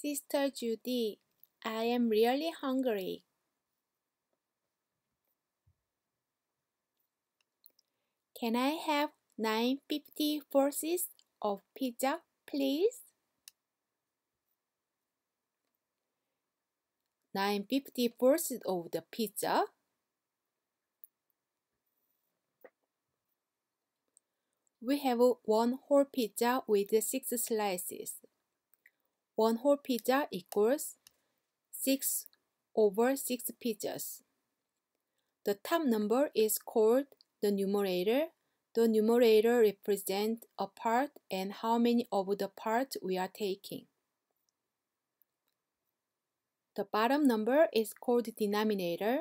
Sister Judy, I am really hungry. Can I have 950 forces of pizza, please? 950 forces of the pizza? We have one whole pizza with six slices. One whole pizza equals 6 over 6 pizzas. The top number is called the numerator. The numerator represents a part and how many of the parts we are taking. The bottom number is called denominator.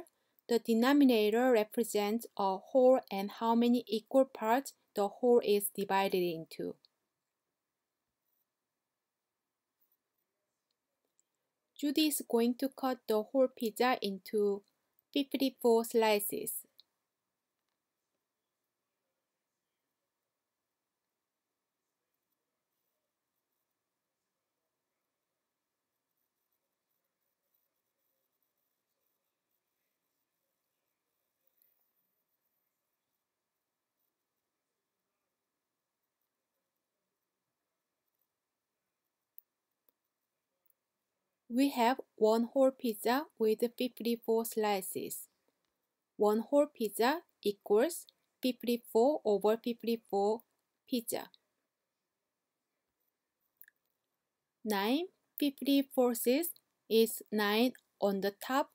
The denominator represents a whole and how many equal parts the whole is divided into. Judy is going to cut the whole pizza into 54 slices. We have one whole pizza with 54 slices. One whole pizza equals 54 over 54 pizza. 9 54ths is 9 on the top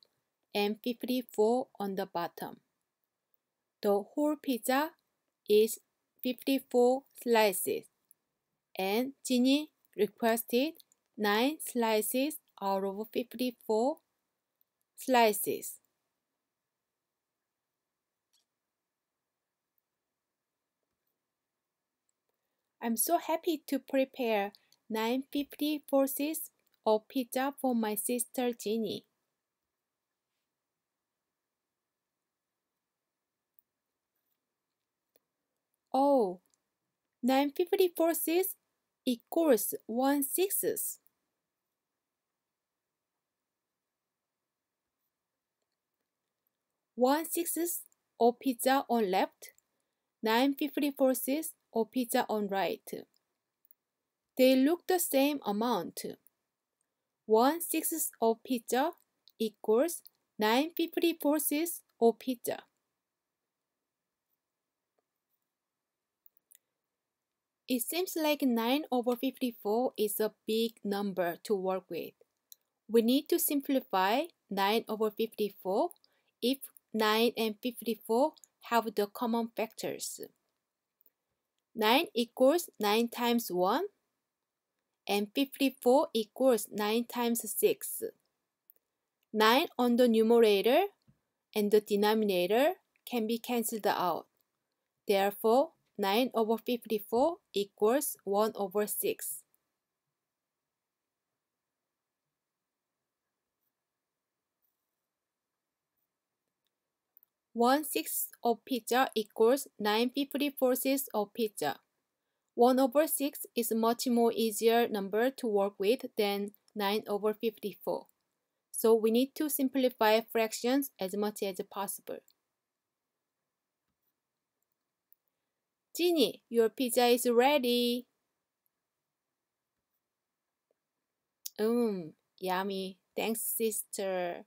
and 54 on the bottom. The whole pizza is 54 slices and Jini requested 9 slices out of 54 slices. I'm so happy to prepare 950 forces of pizza for my sister Jini. Oh, 950 forces equals 1 sixth. One sixth of pizza on left, 954ths of pizza on right. They look the same amount. One sixth of pizza equals 954ths of pizza. It seems like 9 over 54 is a big number to work with. We need to simplify 9 over 54 if 9 and 54 have the common factors. 9 equals 9 times 1 and 54 equals 9 times 6. 9 on the numerator and the denominator can be cancelled out. Therefore, 9 over 54 equals 1 over 6. 1 sixth of pizza equals 9 54ths of pizza. 1 over 6 is a much more easier number to work with than 9 over 54. So we need to simplify fractions as much as possible. Jini, your pizza is ready. Mmm, yummy. Thanks, sister.